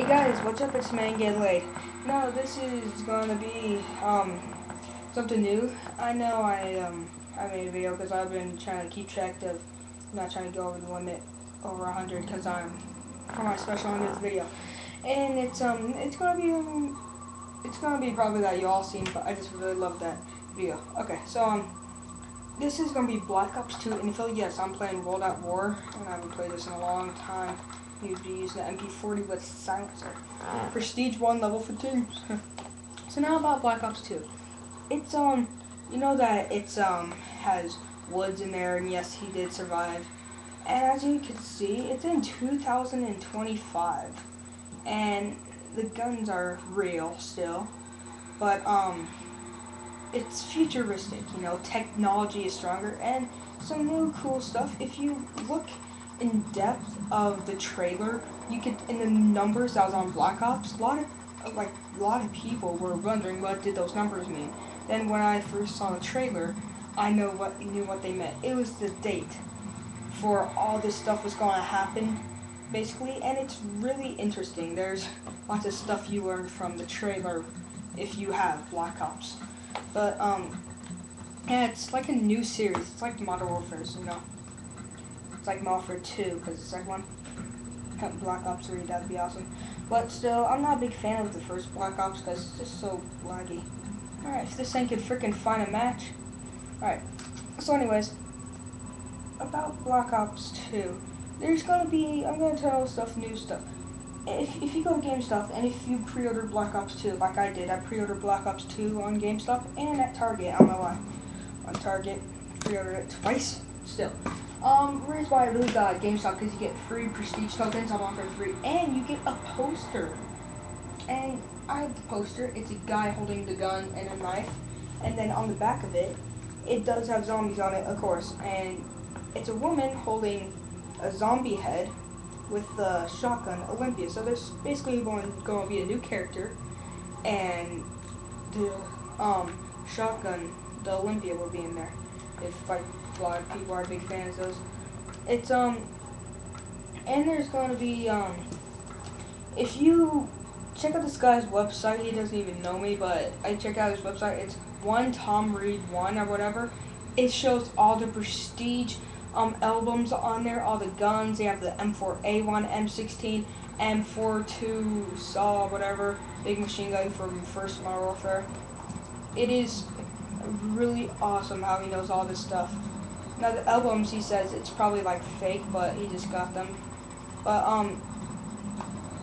Hey guys, what's up? It's Man Get Laid. No, this is gonna be um something new. I know I um I made a video because I've been trying to keep track of not trying to go over the limit over 100 because I'm for my special 100th video, and it's um it's gonna be um, it's gonna be probably that you all seen, but I just really love that video. Okay, so um this is gonna be Black Ops 2 infill. Yes, I'm playing World at War, and I haven't played this in a long time. You'd be using the MP40 with silencer. Prestige 1 level fatigues. so now about Black Ops 2. It's, um, you know that it's, um, has woods in there, and yes, he did survive. And as you can see, it's in 2025. And the guns are real still. But, um, it's futuristic, you know, technology is stronger, and some new cool stuff. If you look in depth of the trailer, you could in the numbers that was on Black Ops. A lot of like a lot of people were wondering what did those numbers mean. Then when I first saw the trailer, I know what knew what they meant. It was the date for all this stuff was going to happen, basically, and it's really interesting. There's lots of stuff you learn from the trailer if you have Black Ops. But um, yeah, it's like a new series. It's like Modern Warfare, you know. It's like Warfare 2, because it's like one Black Ops 3, that'd be awesome. But still, I'm not a big fan of the first Black Ops, because it's just so laggy. Alright, if this thing could freaking find a match. Alright, so anyways, about Black Ops 2, there's gonna be, I'm gonna tell stuff, new stuff. If, if you go to GameStop and if you pre-order Black Ops 2, like I did, I pre-ordered Black Ops 2 on GameStop and at Target, I don't know why. On Target, pre-ordered it twice, still. Um, reason why I really got GameStop because you get free prestige tokens on offer free, and you get a poster. And I have the poster. It's a guy holding the gun and a knife, and then on the back of it, it does have zombies on it, of course, and it's a woman holding a zombie head with the shotgun Olympia. So there's basically going, to be a new character, and the um, shotgun, the Olympia, will be in there. If like a lot of people are big fans of those. It's, um, and there's going to be, um, if you check out this guy's website, he doesn't even know me, but I check out his website, it's one Tom Reed one or whatever. It shows all the prestige um, albums on there, all the guns. They have the M4A1, M16, M42 Saw, whatever, big machine gun from First Modern Warfare. It is really awesome how he knows all this stuff. Now the albums, he says it's probably like fake, but he just got them. But um,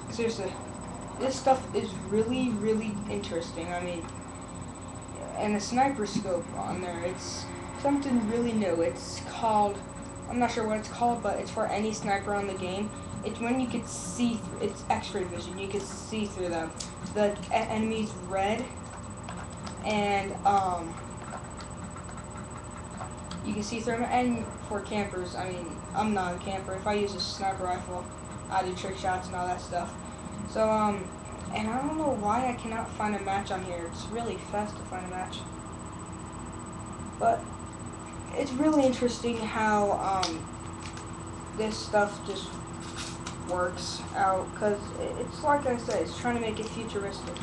seriously, this stuff is really, really interesting. I mean, and the sniper scope on there, it's something really new. It's called, I'm not sure what it's called, but it's for any sniper on the game. It's when you can see, through, it's x-ray vision, you can see through them. The enemy's red, and um, you can see through them. And for campers, I mean, I'm not a camper. If I use a sniper rifle, I do trick shots and all that stuff. So, um, and I don't know why I cannot find a match on here. It's really fast to find a match. But it's really interesting how um, this stuff just works out because it's like I said, it's trying to make it futuristic.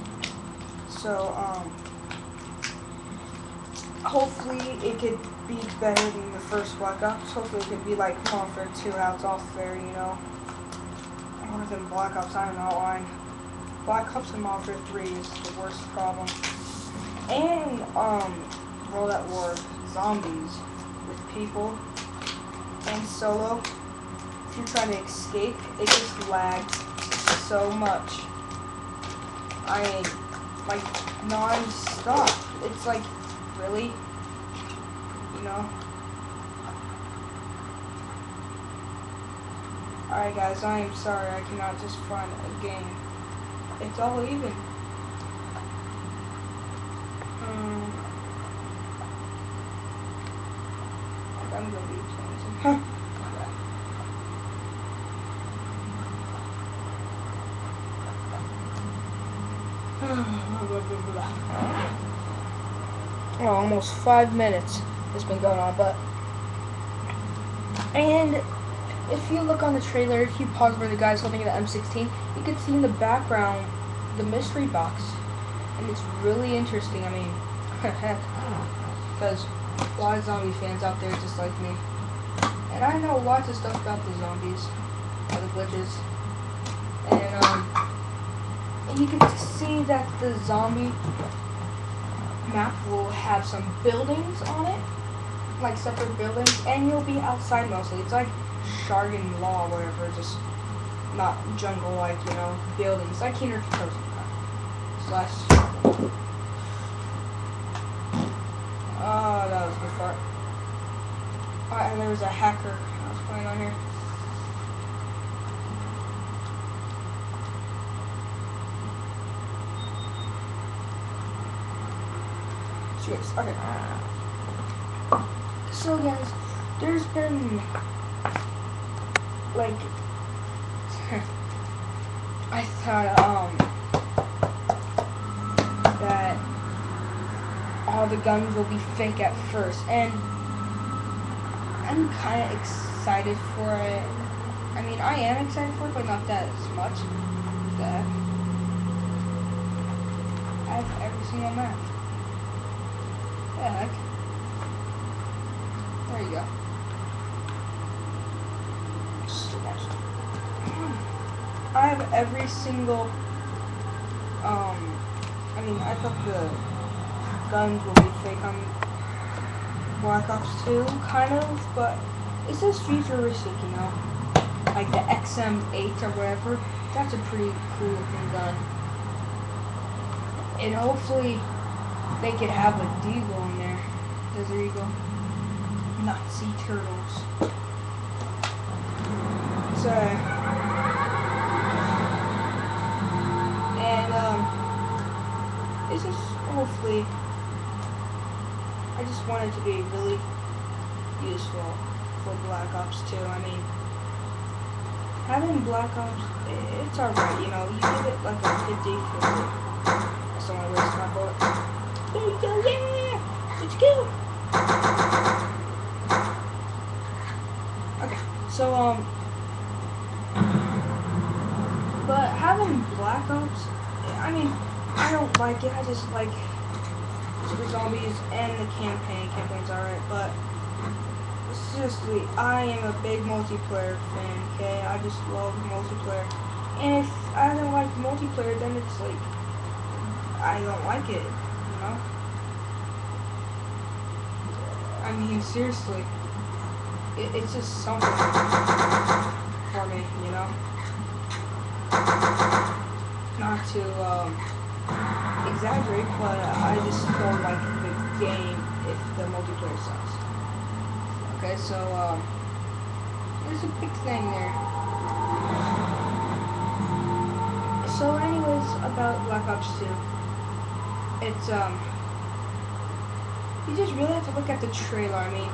So, um, hopefully it could be better than the first Black Ops. Hopefully it could be like Warfare 2, how it's all fair, you know. More than Black Ops, I don't. Black Ops and Warfare 3 is the worst problem. And, um, World at War zombies with people and solo. If you're trying to escape, it just lags so much. I like non-stop. It's like, really? You know? Alright guys, I am sorry I cannot just find a game. It's all even. Um, I'm gonna be changing. Oh, almost five minutes has been going on, but and if you look on the trailer, if you pause where the guy's holding the M16, you can see in the background the mystery box, and it's really interesting. I mean, because a lot of zombie fans out there just like me, and I know lots of stuff about the zombies, or the glitches, and um, and you can see that the zombie map will have some buildings on it, like separate buildings, and you'll be outside mostly. It's like Shangri-La, whatever, just not jungle-like, you know, buildings, like Kingdom Coast slash. Oh, that was a good fart. Alright, and there was a hacker I was playing on here. Cheers. Okay. So guys, there's been like I thought um that all the guns will be fake at first and I'm kind of excited for it. I mean, I am excited for it, but not that as much. That I have every single map. Heck? There you go. I have every single, um, I mean, I thought the guns will be fake on Black Ops 2, kind of, but it says futuristic, you know, like the XM8 or whatever. That's a pretty cool looking gun. And hopefully they could have a deagle in there. Desert Eagle. Not sea turtles. So and um it's just hopefully I just want it to be really useful for Black Ops 2. I mean, having Black Ops, it's alright, you know, you give it like a 50 50. Someone wasted my bullet. There you go, yeah! Let's go! Okay, so, um, but having Black Ops, I mean, I don't like it. I just like Super Zombies and the campaign. Campaign's alright, but seriously, I am a big multiplayer fan, okay? I just love multiplayer. And if I don't like multiplayer, then it's like, I don't like it, know? I mean, seriously, it, it's just something for me, you know? Not to, um, exaggerate, but I just don't like the game if the multiplayer sucks. Okay, so um, there's a big thing there. So anyways, about Black Ops 2. It's, um, you just really have to look at the trailer. I mean,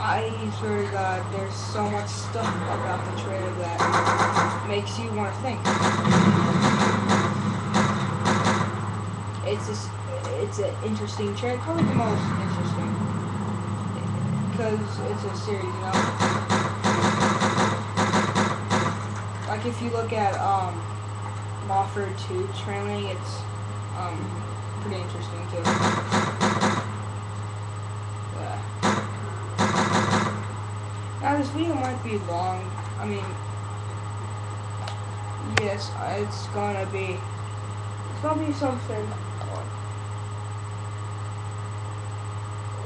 I swear to God, there's so much stuff about the trailer that makes you want to think. It's just, it's an interesting trailer, probably the most interesting, because it's a series, you know. Like if you look at um, Mofford 2 trailing, it's um, pretty interesting too. Now this video might be long. I mean, yes, it's gonna be. It's gonna be something.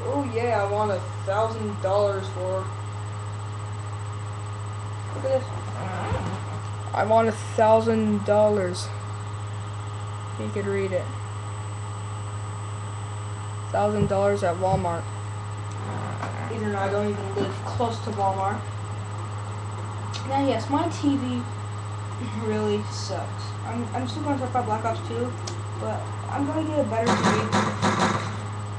Oh yeah, I want a thousand dollars for. Look at this. I want a thousand dollars. You could read it. Thousand dollars at Walmart even I don't even live close to Walmart. Now, yes, my TV really sucks. I'm, I'm still to talk about Black Ops 2, but I'm to get a better TV.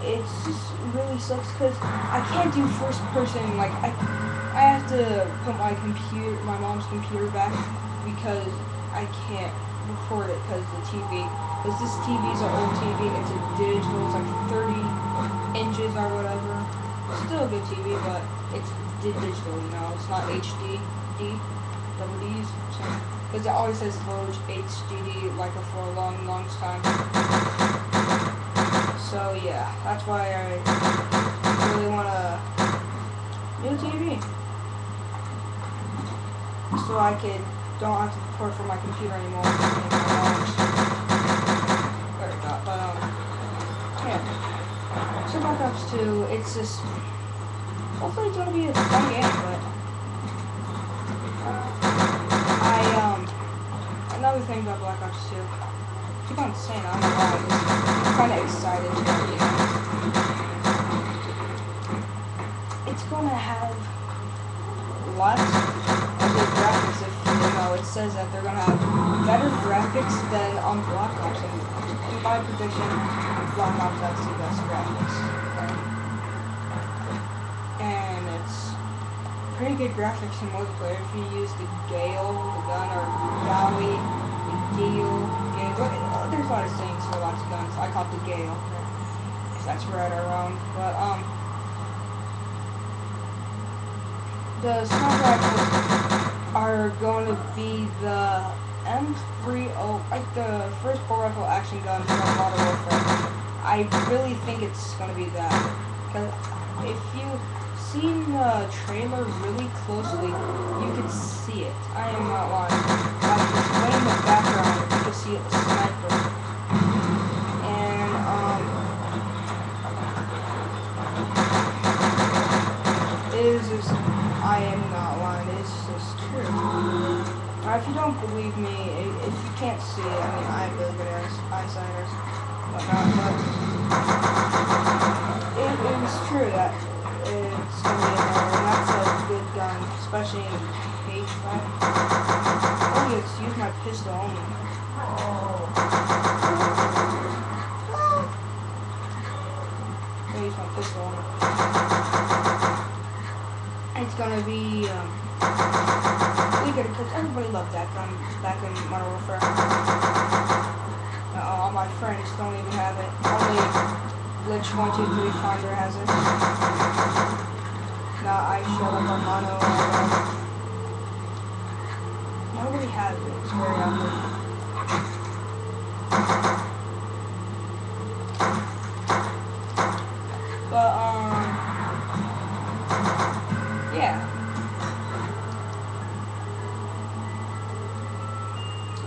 It just really sucks because I can't do first person. Like, I, I have to put my computer, my mom's computer back because I can't record it because the TV, because this TV is an old TV, it's a digital, it's like 30 inches or whatever. still a good TV, but it's digital, you know. It's not HD, D, double D's. Because it always says Vogue HDD like for a long, long time. So yeah, that's why I really want a new TV. So I could don't have to record from my computer anymore. There we. But um, yeah. So Black Ops 2, it's just hopefully it's gonna be a fun game, but uh, I um another thing about Black Ops 2. I keep on saying I'm I'm kind of excited for it. It's gonna have lots says that they're gonna have better graphics than on Black Ops. And in my prediction, Black Ops has the best graphics. And it's pretty good graphics in multiplayer if you use the Gale, the gun, or Gaui, the Gale, Gale. There's a lot of things for lots of guns. I call the Gale. If that's right or wrong. But um the sniper are going to be the M30, like the first port rifle action gun from Modern Warfare. I really think it's going to be that. Because if you've seen the trailer really closely, you can see it. I am not lying. Like, it's way in the background, you can see the sniper. And, um, it is just, I am not lying, it's just true. Now, if you don't believe me, if you can't see I mean, I have really good eyesight or whatnot, but it, it was true that it's gonna be a and that's a good gun, especially in page five. Oh, let's use my pistol only. Oh. i use my pistol only. It's gonna be um, good because everybody loved that gun back in Modern Warfare. Uh, all my friends don't even have it. Only Glitch 123 Finder has it. Now I showed up on mono. Nobody has it. It's very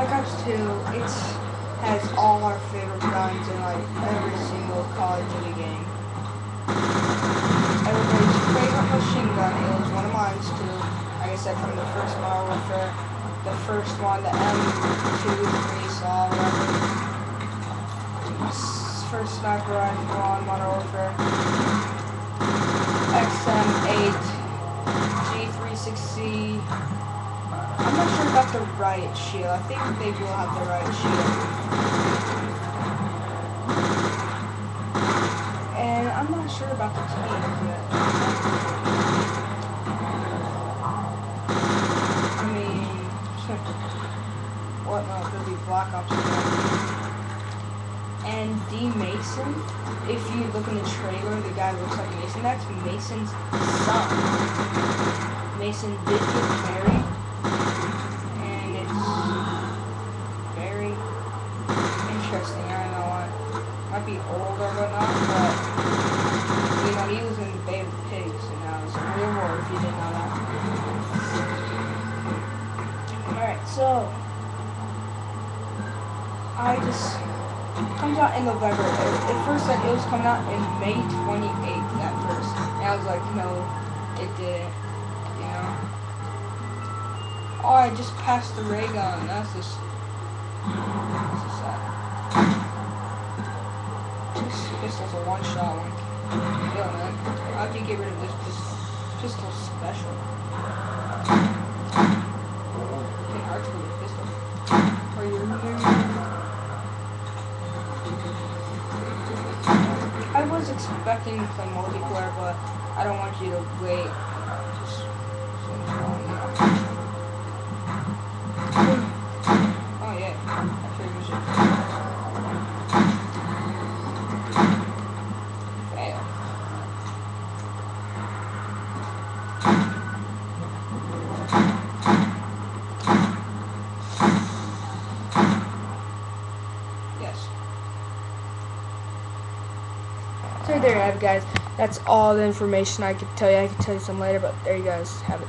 Black Ops 2. It has all our favorite guns in like every single Call of Duty game. Everybody's favorite machine gun. It was one of mine too. Like I said, from the first Modern Warfare the first one, the M23 saw, whatever. First sniper rifle on Modern Warfare. XM8, G36C. I'm not about the riot shield. I think they will have the riot shield. And I'm not sure about the team yet. I mean, whatnot, there'll be Black Ops And D. Mason, if you look in the trailer, the guy looks like Mason. That's Mason's son. Mason did get married, and it's very interesting. I don't know why. Might be old or whatnot, but you know, he was in the Bay of Pigs, and now it's a real war if you didn't know that. Alright, so I just comes out in November. It, it first like, it was coming out in May 28th at first. And I was like, no, it didn't. You know? Oh, I just passed the ray gun. That's just. That's just sad. This pistol's a one shot one. Yo, man. How'd you get rid of this pis- pistol special? It's hard to get a pistol. Are you I was play multiplayer, but I don't want you to wait. Just so you know. Oh yeah, I figured you. Fail. Yes. So there you have it, guys. That's all the information I could tell you. I could tell you some later, but there you guys have it.